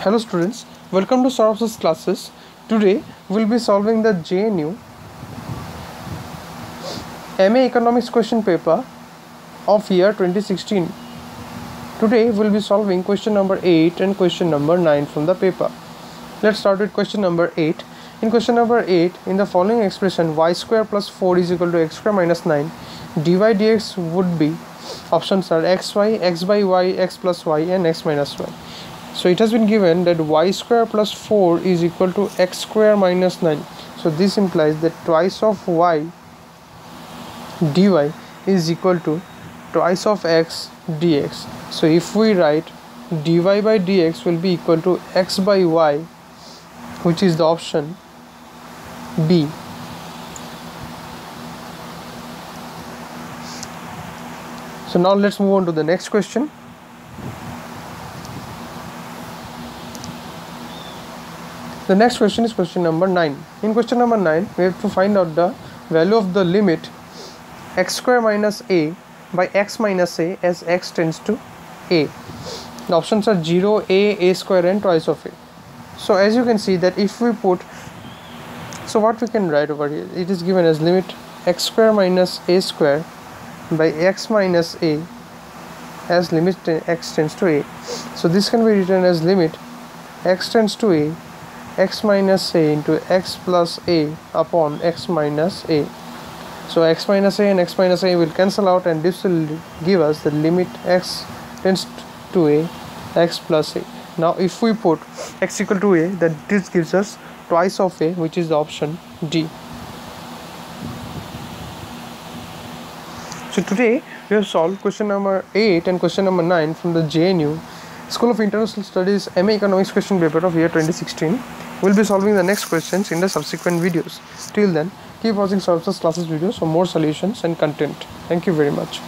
Hello students, welcome to Sourav's classes. Today we'll be solving the JNU MA Economics question paper of year 2016. Today we'll be solving question number 8 and question number 9 from the paper. Let's start with question number 8. In question number 8, in the following expression y square plus 4 is equal to x square minus 9, dy dx would be options are xy, x by y, x plus y and x minus y so it has been given that y square plus 4 is equal to x square minus 9 so this implies that twice of y dy is equal to twice of x dx. So if we write dy by dx will be equal to x by y which is the option b. So now let's move on to the next question The next question is question number 9. In question number 9, we have to find out the value of the limit x square minus a by x minus a as x tends to a. The options are 0, a, a square and twice of a. So as you can see that if we put, so what we can write over here, it is given as limit x square minus a square by x minus a as limit x tends to a. So this can be written as limit x tends to a x minus a into x plus a upon x minus a. So x minus a and x minus a will cancel out and this will give us the limit x tends to a x plus a. Now if we put x equal to a then this gives us twice of a which is the option d. So today we have solved question number 8 and question number 9 from the JNU School of International Studies MA Economics question paper of year 2016 We'll be solving the next questions in the subsequent videos. Till then, keep watching Sourav's classes videos for more solutions and content. Thank you very much.